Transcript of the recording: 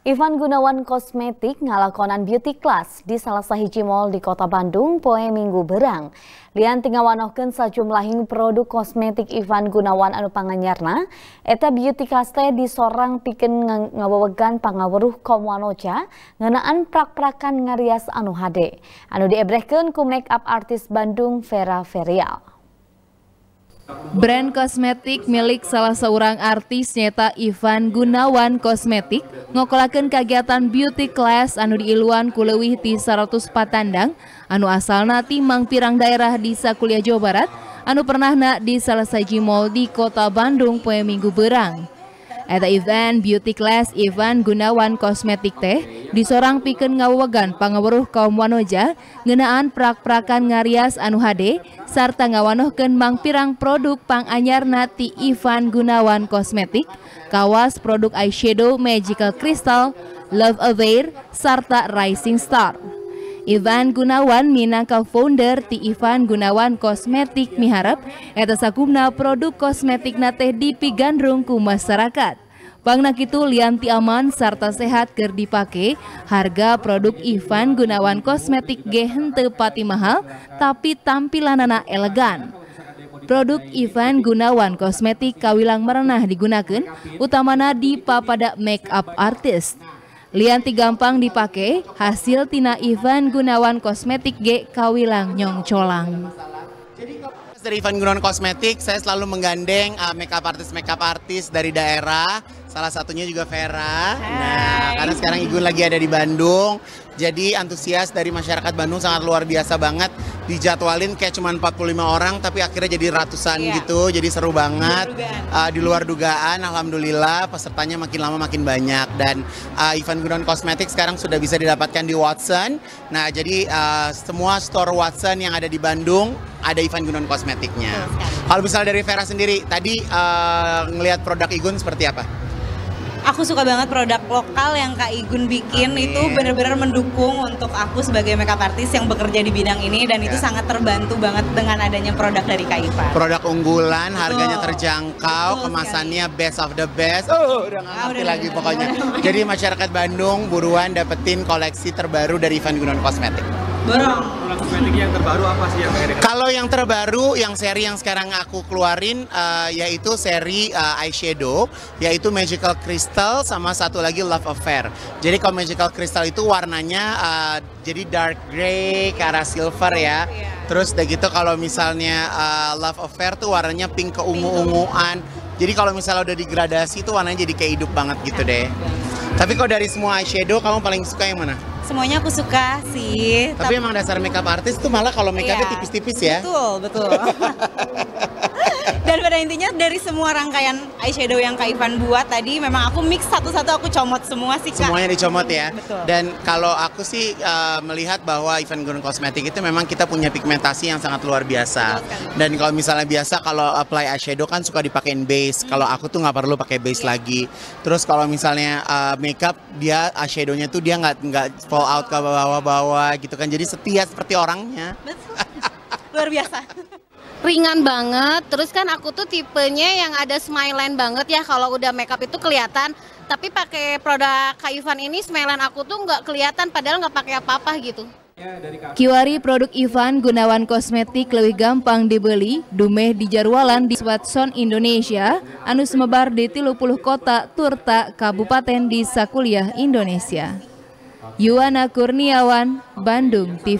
Ivan Gunawan Kosmetik ngalakonan beauty class di salah sahiji mall di kota Bandung poe minggu berang. Lian wanohkeun sajumlahing produk kosmetik Ivan Gunawan anu panganyarna, eta beauty class teh disorang pikeun ngawewegan pangaweruh kaum wanoja ngeunaan prak-prakan ngarias anu hade. Anu diebrehkeun ku make up artis Bandung Vera Ferial. Brand kosmetik milik salah seorang artis nyata Ivan Gunawan Kosmetik ngokolakan kegiatan beauty class anu diiluan kulewih di 100 patandang anu asalna timang pirang daerah di Sakuliah Jawa Barat anu pernah nak di salah saji mall di kota Bandung poe minggu berang. Eta event beauty class Ivan Gunawan Kosmetik teh disorang pikeun ngawewegan pangaweruh kaum wanoja ngeunaan prak-prakan ngarias anu hade sarta ngawanohkeun mang pirang produk pang anyarna ti Ivan Gunawan Kosmetik kawas produk eyeshadow Magical Crystal, Love Aware sarta Rising Star. Ivan Gunawan minangka founder ti Ivan Gunawan Kosmetik miharap eta sakumna produk kosmetik nate dipigandrung ku masyarakat. Bangna kitu lianti aman serta sehat ker dipake, harga produk Ivan Gunawan Kosmetik ge henteu pati mahal tapi tampilanana elegan. Produk Ivan Gunawan Kosmetik kawilang merenah digunakan utamana di papada make up artist. Lianti gampang dipakai, hasil tina Ivan Gunawan Kosmetik G Kawilang Nyong Colang. Dari Ivan Gunawan Kosmetik, saya selalu menggandeng uh, makeup artis makeup artis dari daerah. Salah satunya juga Vera. Hai. Nah, karena sekarang Igun lagi ada di Bandung, jadi antusias dari masyarakat Bandung sangat luar biasa banget dijadwalin kayak cuma 45 orang tapi akhirnya jadi ratusan iya. gitu jadi seru banget di luar, uh, di luar dugaan alhamdulillah pesertanya makin lama makin banyak dan uh, event Gunawan Kosmetik sekarang sudah bisa didapatkan di Watson nah jadi uh, semua store Watson yang ada di Bandung ada event Gunawan Kosmetiknya kalau misalnya dari Vera sendiri tadi uh, ngelihat produk Igun seperti apa? aku suka banget produk lokal yang Kak Igun bikin Amin. itu benar-benar mendukung untuk aku sebagai makeup artist yang bekerja di bidang ini dan ya. itu sangat terbantu banget dengan adanya produk dari Kak Iva. Produk unggulan, harganya oh. terjangkau, oh, kemasannya sekali. best of the best. Oh, udah nggak ah, ngerti lagi udah, pokoknya. Udah. Jadi masyarakat Bandung buruan dapetin koleksi terbaru dari Ivan Gunawan Kosmetik. Borong kosmetik yang terbaru apa sih yang Kalau yang terbaru, yang seri yang sekarang aku keluarin uh, yaitu seri uh, eyeshadow, yaitu Magical Crystal sama satu lagi Love Affair. Jadi kalau Magical Crystal itu warnanya uh, jadi dark gray ke arah silver ya. Terus udah gitu kalau misalnya uh, Love Affair tuh warnanya pink keungu-unguan. Jadi kalau misalnya udah digradasi tuh warnanya jadi kayak hidup banget gitu deh. Tapi kalau dari semua eyeshadow kamu paling suka yang mana? Semuanya aku suka sih. Tapi, tapi emang dasar makeup artis tuh malah kalau makeupnya iya, tipis-tipis ya. Betul, betul. Dan pada intinya dari semua rangkaian eyeshadow yang Kak Ivan buat tadi memang aku mix satu-satu aku comot semua sih Kak. Semuanya dicomot ya. Betul. Dan kalau aku sih uh, melihat bahwa Ivan Gun Cosmetic itu memang kita punya pigmentasi yang sangat luar biasa. Dan kalau misalnya biasa kalau apply eyeshadow kan suka dipakein base. Hmm. Kalau aku tuh nggak perlu pakai base yeah. lagi. Terus kalau misalnya uh, makeup dia eyeshadownya tuh dia nggak nggak fall out ke bawah-bawah gitu kan. Jadi setia seperti orangnya. Betul. Luar biasa ringan banget. Terus kan aku tuh tipenya yang ada smile line banget ya kalau udah makeup itu kelihatan. Tapi pakai produk Kak Ivan ini smile line aku tuh nggak kelihatan padahal nggak pakai apa-apa gitu. Kiwari produk Ivan Gunawan Kosmetik lebih gampang dibeli, dumeh di jarwalan di Swatson Indonesia, anu semebar di 30 kota Turta, Kabupaten di Sakuliah, Indonesia. Yuwana Kurniawan, Bandung TV.